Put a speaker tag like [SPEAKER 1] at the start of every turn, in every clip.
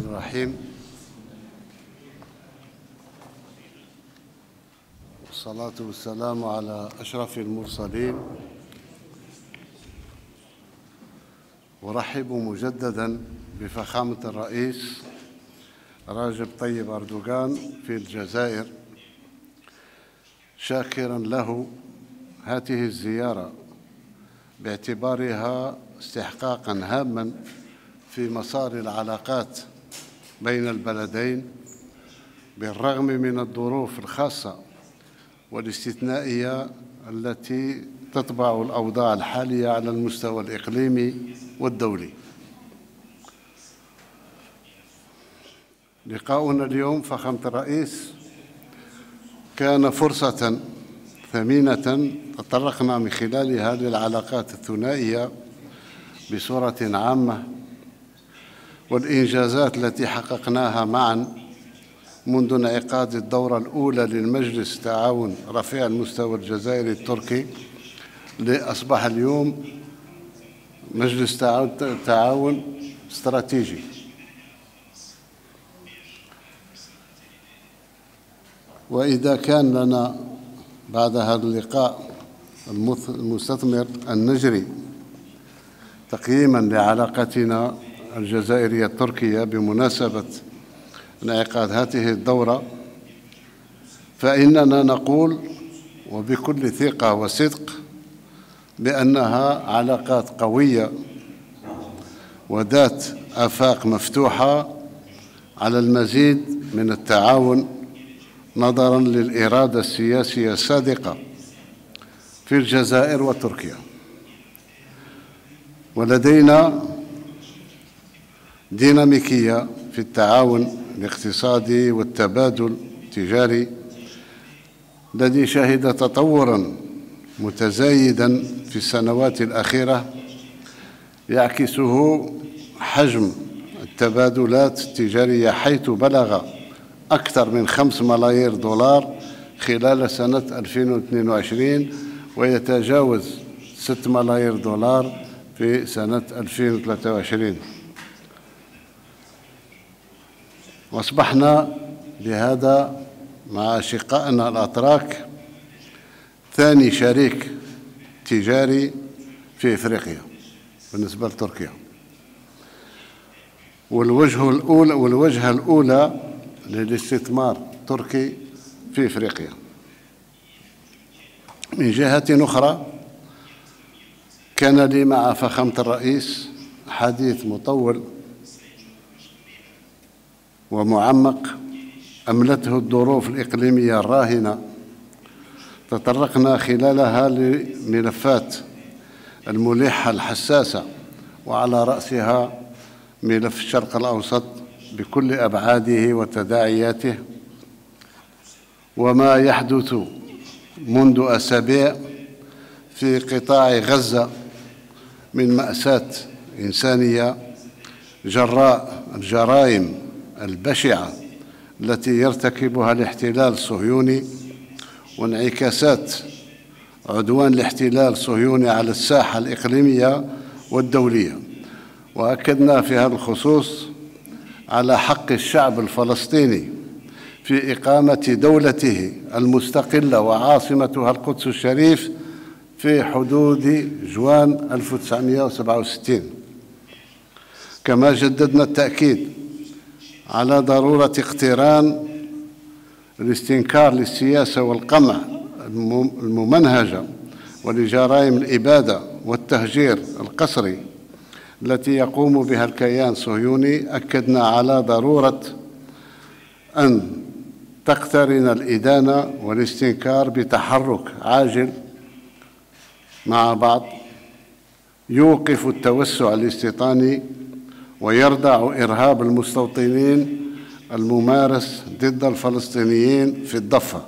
[SPEAKER 1] الرحمن الرحيم. والصلاة والسلام على أشرف المرسلين. أرحب مجددا بفخامة الرئيس راجب طيب أردوغان في الجزائر. شاكرا له هذه الزيارة باعتبارها استحقاقا هاما في مسار العلاقات بين البلدين بالرغم من الظروف الخاصة والاستثنائية التي تطبع الأوضاع الحالية على المستوى الإقليمي والدولي. لقاؤنا اليوم فخامة الرئيس كان فرصة ثمينة تطرقنا من خلالها للعلاقات الثنائية بصورة عامة والإنجازات التي حققناها معا منذ انعقاد الدورة الأولى للمجلس التعاون رفيع المستوى الجزائري التركي لأصبح اليوم مجلس تعاون استراتيجي. وإذا كان لنا بعد هذا اللقاء المستثمر أن نجري تقييما لعلاقتنا الجزائرية التركية بمناسبة انعقاد هذه الدورة فإننا نقول وبكل ثقة وصدق بأنها علاقات قوية وذات آفاق مفتوحة على المزيد من التعاون نظرا للإرادة السياسية الصادقة في الجزائر وتركيا. ولدينا ديناميكية في التعاون الاقتصادي والتبادل التجاري الذي شهد تطورا متزايدا في السنوات الأخيرة يعكسه حجم التبادلات التجارية حيث بلغ أكثر من خمس ملايير دولار خلال سنة 2022 ويتجاوز 6 ملايير دولار في سنة 2023 وأصبحنا بهذا مع أشقائنا الأتراك ثاني شريك تجاري في إفريقيا بالنسبة لتركيا. والوجه الاولى والوجهة الأولى للاستثمار التركي في إفريقيا. من جهة أخرى كان لي مع فخامة الرئيس حديث مطول ومعمق أملته الظروف الإقليمية الراهنة. تطرقنا خلالها لملفات الملحة الحساسة وعلى رأسها ملف الشرق الأوسط بكل أبعاده وتداعياته. وما يحدث منذ أسابيع في قطاع غزة من مأساة إنسانية جراء الجرائم البشعة التي يرتكبها الاحتلال الصهيوني وانعكاسات عدوان الاحتلال الصهيوني على الساحة الإقليمية والدولية. وأكدنا في هذا الخصوص على حق الشعب الفلسطيني في إقامة دولته المستقلة وعاصمتها القدس الشريف في حدود جوان 1967 كما جددنا التأكيد على ضرورة اقتران الاستنكار للسياسة والقمع الممنهجة ولجرائم الإبادة والتهجير القسري التي يقوم بها الكيان الصهيوني أكدنا على ضرورة أن تقترن الإدانة والاستنكار بتحرك عاجل مع بعض يوقف التوسع الاستيطاني ويردع إرهاب المستوطنين الممارس ضد الفلسطينيين في الضفة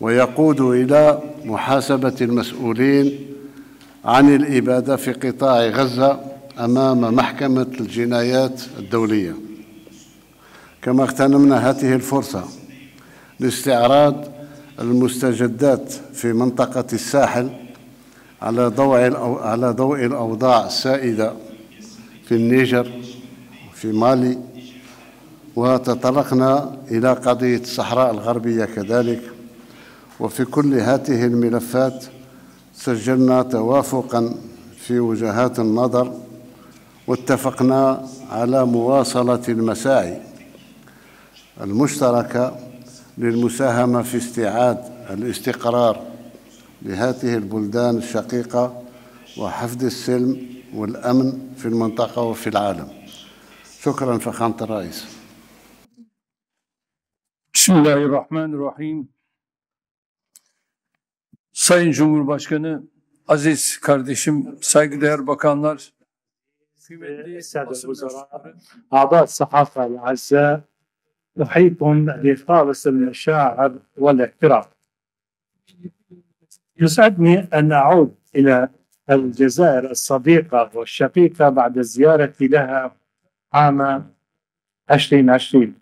[SPEAKER 1] ويقود إلى محاسبة المسؤولين عن الإبادة في قطاع غزة أمام محكمة الجنايات الدولية. كما اغتنمنا هذه الفرصة لاستعراض المستجدات في منطقة الساحل على ضوء على ضوء الأوضاع السائدة في النيجر في مالي وتطرقنا إلى قضية الصحراء الغربية كذلك. وفي كل هذه الملفات سجلنا توافقا في وجهات النظر واتفقنا على مواصلة المساعي المشتركة للمساهمة في استيعاد الاستقرار لهذه البلدان الشقيقة وحفظ السلم والأمن في المنطقة وفي العالم. شكرا فخامة الرئيس.
[SPEAKER 2] Bismillahirrahmanirrahim. Sayın Cumhurbaşkanı, aziz kardeşim, saygıdeğer bakanlar,
[SPEAKER 3] أعضاء الصحافة الأعزاء أحييكم بخالص المشاعر والإحترام. يسعدني أن أعود إلى الجزائر الصديقة والشقيقة بعد زيارتي لها عام 2020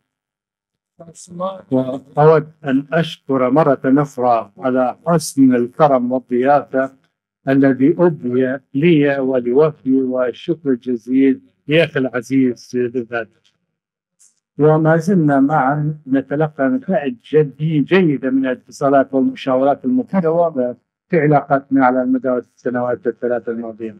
[SPEAKER 3] وأود أن أشكر مرة أخرى على حسن الكرم والضيافة الذي أبدي لي ولوفدي والشكر الجزيل لأخي العزيز بالذات وما زلنا معا نتلقى نتائج جدي جيدة من الاتصالات والمشاورات المتداولة في علاقاتنا على مدى السنوات الثلاث الماضية.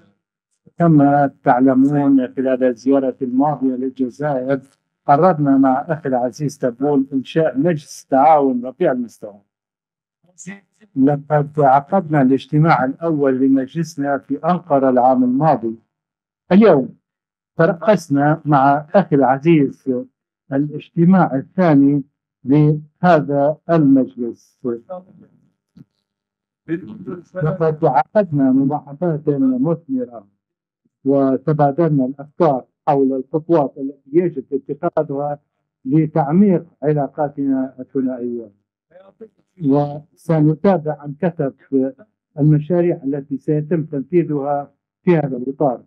[SPEAKER 3] كما تعلمون خلال الزيارة الماضية للجزائر قررنا مع أخي العزيز تبون إنشاء مجلس تعاون رفيع المستوى. لقد عقدنا الاجتماع الأول لمجلسنا في أنقرة العام الماضي. اليوم ترأسنا مع أخي العزيز الاجتماع الثاني لهذا المجلس. لقد عقدنا مباحثات مثمرة وتبادلنا الأفكار حول الخطوات التي يجب اتخاذها لتعميق علاقاتنا الثنائية. وسنتابع عن كثب المشاريع التي سيتم تنفيذها في هذا الإطار.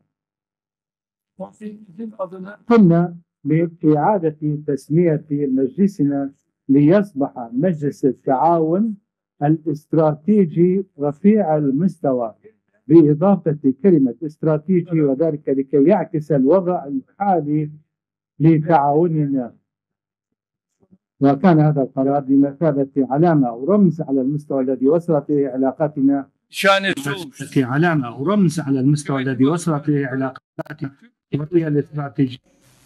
[SPEAKER 3] قمنا بإعادة تسمية مجلسنا ليصبح مجلس التعاون الاستراتيجي رفيع المستوى بإضافة كلمة استراتيجي وذلك لكي يعكس الوضع الحالي لتعاوننا. وكان هذا القرار بمثابة علامة أو رمز على المستوى الذي وصلت إليه علاقاتنا. في علامة أو رمز على المستوى الذي وصلت إليه علاقاتنا. الرؤية الاستراتيجية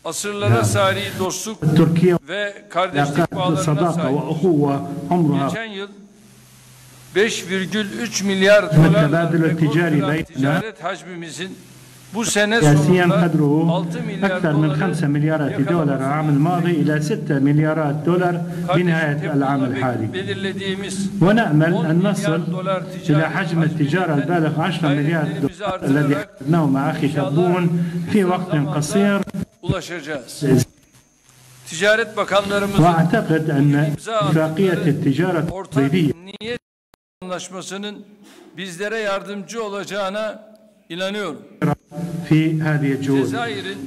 [SPEAKER 2] Asırlara sari dostluk
[SPEAKER 3] التركية
[SPEAKER 2] ve kardeşlik
[SPEAKER 3] علاقات
[SPEAKER 2] bağlarına
[SPEAKER 3] صداقة
[SPEAKER 2] sahip.
[SPEAKER 3] وأخوة عمرها.
[SPEAKER 2] Geçen yıl 5,3 milyar rekor
[SPEAKER 3] التجاري
[SPEAKER 2] ticaret hacmimizin bu sene sonunda
[SPEAKER 3] قدره
[SPEAKER 2] 6 milyar
[SPEAKER 3] أكثر من
[SPEAKER 2] doları
[SPEAKER 3] 5 مليارات دولار العام الماضي إلى 6 مليارات دولار بنهاية العام الحالي
[SPEAKER 2] belirlediğimiz
[SPEAKER 3] ونأمل
[SPEAKER 2] 10
[SPEAKER 3] أن
[SPEAKER 2] milyar
[SPEAKER 3] نصل
[SPEAKER 2] dolar
[SPEAKER 3] إلى حجم التجارة البالغ 10 مليار دولار الذي حددناه مع أخي تبون في وقت قصير
[SPEAKER 2] ulaşacağız. Ticaret bakanlarımızın
[SPEAKER 3] وأعتقد أن اتفاقية التجارة التقليدية
[SPEAKER 2] anlaşmasının bizlere yardımcı olacağına inanıyorum.
[SPEAKER 3] في هذه الجهود
[SPEAKER 2] Cezayir'in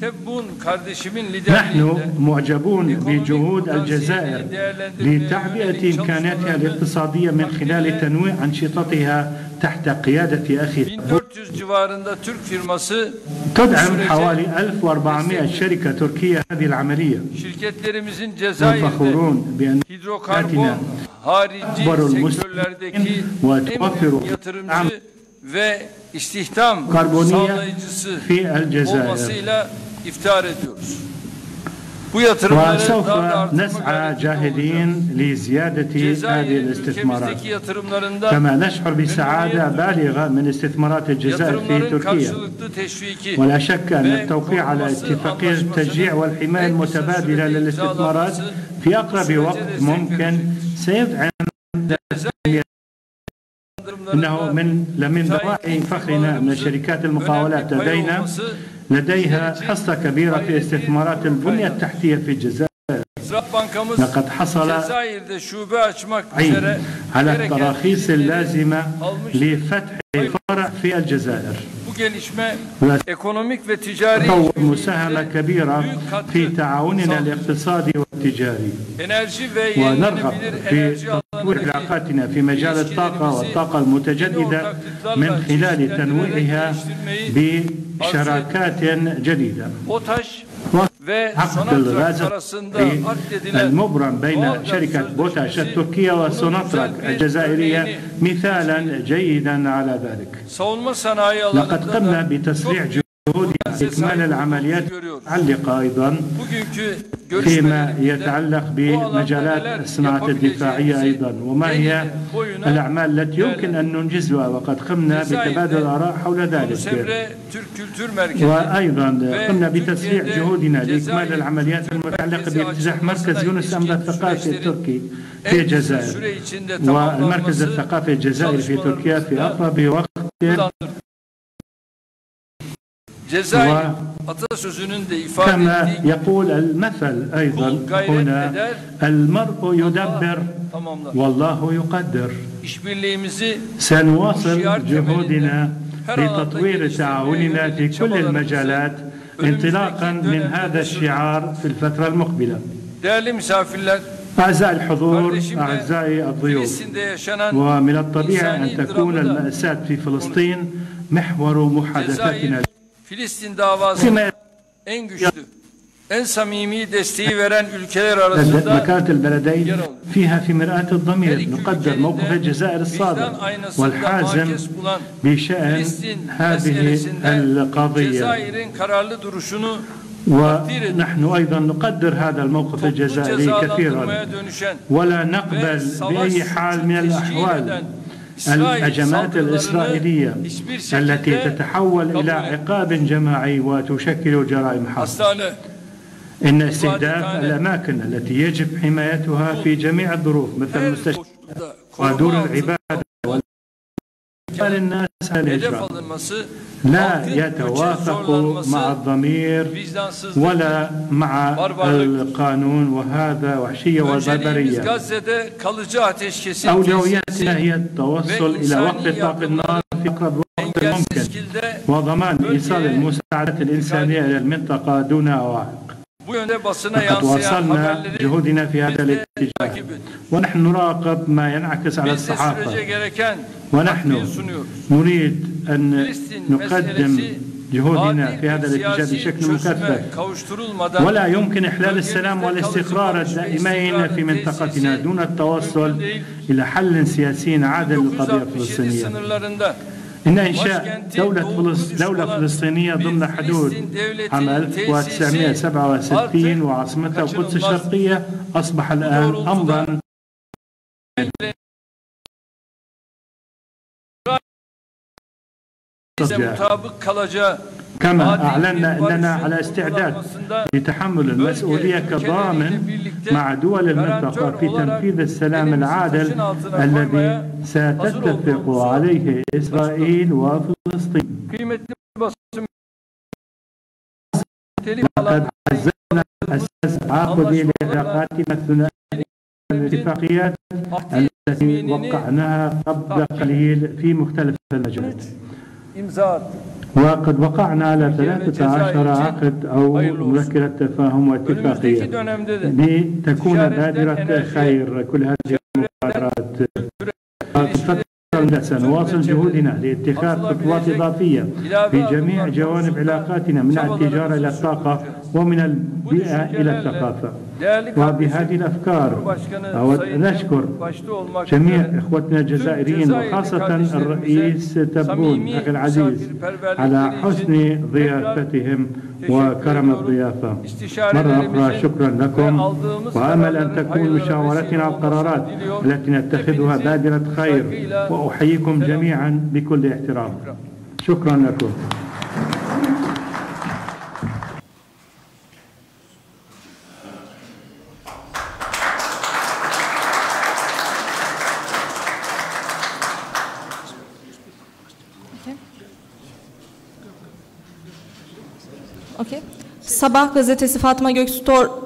[SPEAKER 2] Tebbun kardeşimin
[SPEAKER 3] نحن
[SPEAKER 2] liderliğinde
[SPEAKER 3] معجبون بجهود الجزائر لتعبئة إمكاناتها الاقتصادية من خلال تنويع أنشطتها تحت قيادة أخي
[SPEAKER 2] 1400 civarında Türk firması
[SPEAKER 3] تدعم حوالي 1400 شركة تركية هذه العملية
[SPEAKER 2] şirketlerimizin Cezayir'de
[SPEAKER 3] وفخورون بأن
[SPEAKER 2] hidrokarbon harici sektörlerdeki en yatırımcı ve istihdam sağlayıcısı olmasıyla iftihar ediyoruz.
[SPEAKER 3] وسوف نسعى. جاهدين لزيادة هذه الاستثمارات. كما نشعر بسعادة بالغة من استثمارات الجزائر في تركيا. ولا شك أن التوقيع على اتفاقية التشجيع والحماية المتبادلة للاستثمارات في أقرب وقت ممكن. سيدعم أنه من لمن دواعي فخرنا أن شركات المقاولات لدينا. لديها حصة كبيرة في استثمارات البنية التحتية في الجزائر لقد حصل عين على التراخيص اللازمة. لفتح فرع في الجزائر تطور مساهمة كبيرة في تعاوننا الاقتصادي والتجاري ونرغب في علاقاتنا في مجال الطاقة والطاقة المتجددة من خلال تنويعها بشراكات جديدة. عقد الغاز المبرم بين شركة بوتاش التركية وسوناتراك الجزائرية مثالا جيدا على ذلك. لقد قمنا بتسريع إكمال العمليات المتعلقة أيضا فيما يتعلق بمجالات الصناعة الدفاعية أيضا وما هي الأعمال التي يمكن أن ننجزها وقد قمنا بتبادل الآراء حول ذلك. وأيضا قمنا بتسريع جهودنا لإكمال العمليات المتعلقة بافتتاح مركز يونس أمر الثقافي التركي في الجزائر والمركز الثقافي الجزائري في تركيا في أقرب وقت.
[SPEAKER 2] Cezayir
[SPEAKER 3] و-
[SPEAKER 2] atasözünün de ifade
[SPEAKER 3] كما
[SPEAKER 2] ettiği
[SPEAKER 3] يقول المثل أيضا
[SPEAKER 2] gayret
[SPEAKER 3] هنا
[SPEAKER 2] eder,
[SPEAKER 3] المرء يدبر
[SPEAKER 2] tamamlar.
[SPEAKER 3] والله يقدر.
[SPEAKER 2] İşbirliğimizi
[SPEAKER 3] سنواصل جهودنا لتطوير تعاوننا في كل المجالات انطلاقا من هذا الشعار في الفترة المقبلة.
[SPEAKER 2] değerli misafirler,
[SPEAKER 3] أعزائي الحضور
[SPEAKER 2] kardeşimle
[SPEAKER 3] أعزائي الضيوف
[SPEAKER 2] Filistin'de yaşanan
[SPEAKER 3] ومن الطبيعي أن تكون. المأساة في فلسطين محور محادثتنا.
[SPEAKER 2] Filistin davası en güçlü, en samimi desteği veren ülkeler arasında
[SPEAKER 3] فيها في مرآة الضمير نقدر موقف الجزائر الصادق والحازم بشأن هذه القضية ونحن أيضا نقدر هذا الموقف الجزائري كثيرا ولا نقبل بأي حال من الأحوال الهجمات الإسرائيلية التي تتحول إلى. عقاب جماعي وتشكل جرائم حرب إن استهداف الأماكن التي يجب حمايتها في جميع الظروف مثل المستشفى
[SPEAKER 2] koşulda
[SPEAKER 3] ودور العبادة وإجبار الناس على الهجرة لا يتوافق مع الضمير ولا مع. القانون وهذا وحشية
[SPEAKER 2] ateşkesin
[SPEAKER 3] أولوياتنا هي التوصل إلى وقف إطلاق النار في أقرب وقت ممكن وضمان إيصال المساعدات الإنسانية إلى المنطقة دون عوائق
[SPEAKER 2] haberleri
[SPEAKER 3] جهودنا في هذا الاتجاه. ونحن نراقب ما ينعكس على الصحافة. ونحن. نريد أن نقدم جهودنا في هذا الاتجاه بشكل مكثف. ولا يمكن إحلال السلام والاستقرار الدائمين في منطقتنا دون التوصل إلى حل سياسي عادل للقضية
[SPEAKER 2] 1967
[SPEAKER 3] الفلسطينية إن إنشاء دولة دولة فلسطينية ضمن حدود عام 1967 وعاصمتها القدس الشرقية أصبح الآن أمرا.
[SPEAKER 2] mutabık kalacağı
[SPEAKER 3] كما أعلنا أننا على استعداد لتحمل المسؤولية كضامن مع دول المنطقة في تنفيذ السلام العادل الذي ستتفق عليه إسرائيل وفلسطين. لقد عززنا أساس عقدي لعلاقاتنا الثنائية الاتفاقيات التي وقعناها قبل قليل في مختلف المجالات. وقد وقعنا على 13 عقد أو مذكرة تفاهم واتفاقية. لتكون بادرة خير. كل هذه المبادرات سنواصل جهودنا لاتخاذ خطوات إضافية في جميع جوانب علاقاتنا من التجارة إلى الطاقة ومن البيئة إلى الثقافة. وبهذه الأفكار أود أن أشكر جميع إخوتنا الجزائريين وخاصة الرئيس تبون أخي العزيز على حسن ضيافتهم وكرم الضيافة. مرة أخرى شكرا لكم. وأمل أن تكون مشاورتنا القرارات التي نتخذها بادرة خير وأحييكم جميعا بكل احترام شكرا لكم
[SPEAKER 4] Okey. Sabah gazetesi Fatma Gökstor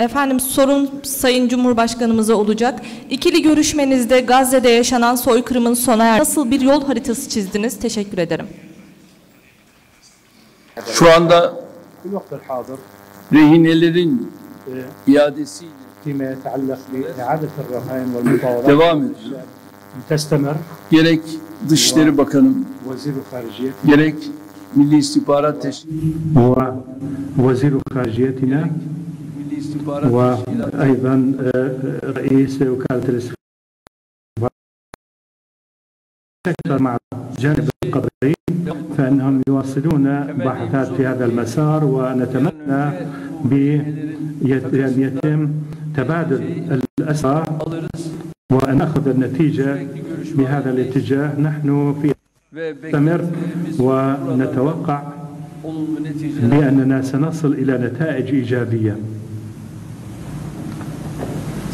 [SPEAKER 4] Efendim sorun Sayın Cumhurbaşkanımıza olacak. İkili görüşmenizde Gazze'de yaşanan soykırımın sona er nasıl bir yol haritası çizdiniz? Teşekkür ederim.
[SPEAKER 2] Şu anda rehinelerin
[SPEAKER 3] iadesi
[SPEAKER 2] devam ediyor. Gerek Dışişleri
[SPEAKER 3] Bakanım,
[SPEAKER 2] gerek Milli İstihbarat Teşkilatı
[SPEAKER 3] وأيضا آه، رئيس وكالة الاستخبارات مع جانب القطري فإنهم يواصلون بحثات في هذا المسار ونتمنى بأن يتم تبادل الأسرى وأن نأخذ النتيجة بهذا الاتجاه. نحن في نستمر ونتوقع بأننا سنصل إلى نتائج إيجابية.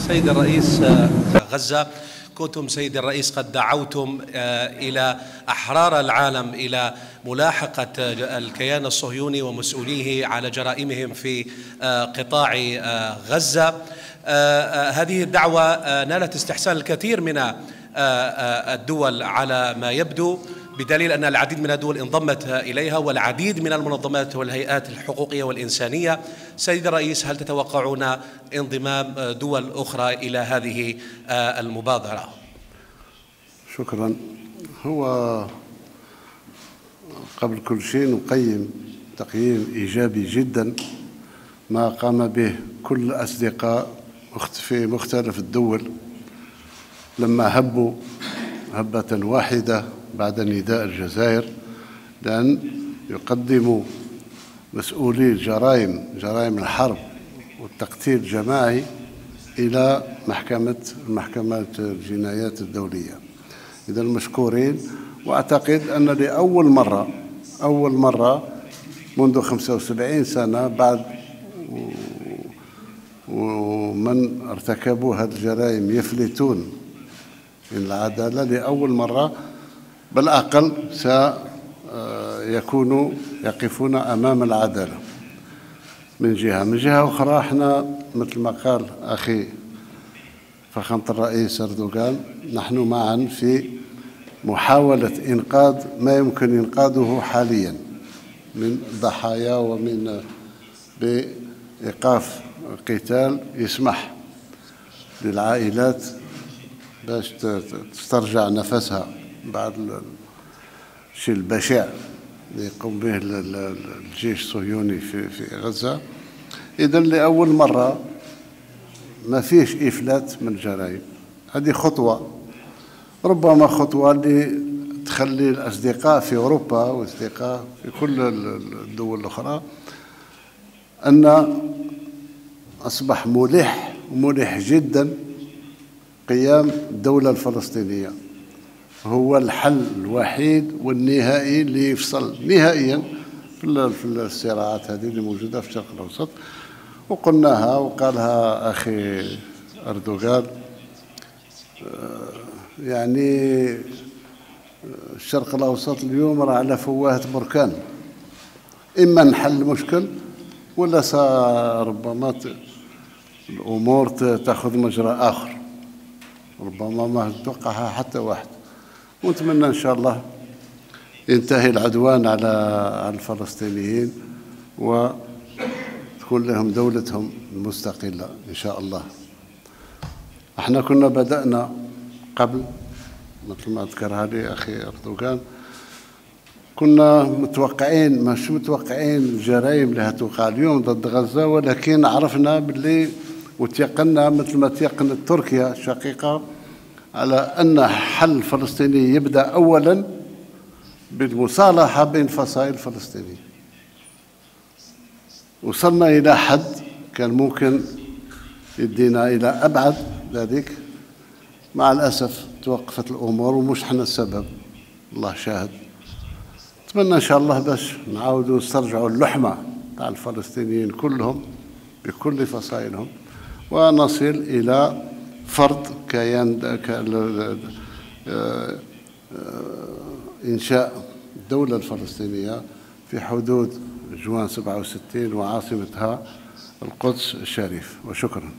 [SPEAKER 5] سيد الرئيس آه، غزة. كنتم سيد الرئيس قد دعوتم آه، إلى أحرار العالم إلى ملاحقة آه، الكيان الصهيوني ومسؤوليه على جرائمهم في قطاع غزة. هذه الدعوة نالت استحسان الكثير من الدول على ما يبدو. بدليل أن العديد من الدول انضمت إليها والعديد من المنظمات والهيئات الحقوقية والإنسانية. سيد الرئيس هل تتوقعون انضمام دول أخرى إلى هذه المبادرة؟
[SPEAKER 1] شكرا. هو قبل كل شيء نقيم تقييم إيجابي جدا ما قام به كل الأصدقاء مخت- في مختلف الدول. لما هبوا هبة واحدة بعد نداء الجزائر لأن يقدموا مسؤولي الجرائم جرائم الحرب والتقتيل الجماعي إلى محكمة محكمة الجنايات الدولية. إذا مشكورين وأعتقد أن لأول مرة أول مرة منذ 75 سنة بعد ومن ارتكبوا هذه الجرائم يفلتون من العدالة لأول مرة بالأقل سيكونوا يقفون أمام العدالة من جهة. من جهة أخرى إحنا مثل ما قال أخي فخامة الرئيس أردوغان نحن معا في محاولة إنقاذ ما يمكن إنقاذه حاليا من ضحايا ومن بإيقاف قتال يسمح للعائلات باش تسترجع نفسها. بعد ال- الشيء البشع اللي يقوم به ال- ال- الجيش الصهيوني في في غزة. إذا لأول مرة ما فيش إفلات من الجرائم. هذه خطوة. ربما خطوة اللي تخلي الأصدقاء في أوروبا والأصدقاء في كل ال- الدول الأخرى أن أصبح ملح ملح جدا قيام الدولة الفلسطينية. هو الحل الوحيد والنهائي اللي يفصل. نهائيا في ال- في الصراعات هذه اللي موجودة في الشرق الأوسط. وقلناها وقالها أخي أردوغان. آه، يعني آه، الشرق الأوسط اليوم راه على فواه بركان. إما نحل المشكل ولا ربما ت- الأمور ت- تأخذ مجرى آخر. ربما ما توقعها حتى واحد. ونتمنى إن شاء الله ينتهي العدوان على الفلسطينيين وتكون لهم دولتهم المستقلة إن شاء الله. إحنا كنا بدأنا قبل مثل ما ذكرها لي أخي أردوغان كنا متوقعين مش متوقعين الجرائم اللي هتوقع اليوم ضد غزة ولكن عرفنا باللي وتيقنا مثل ما تيقنت تركيا الشقيقة على أن حل الفلسطيني يبدأ أولا بالمصالحة بين فصائل فلسطينية وصلنا إلى حد كان ممكن يدينا إلى أبعد ذلك. مع الأسف توقفت الأمور ومش إحنا السبب. الله شاهد. نتمنى إن شاء الله باش نعاودوا نسترجعوا اللحمة تاع الفلسطينيين كلهم بكل فصائلهم. ونصل إلى فرض كيان آه، إنشاء الدولة الفلسطينية في حدود جوان 67 وعاصمتها القدس الشريف. وشكرا.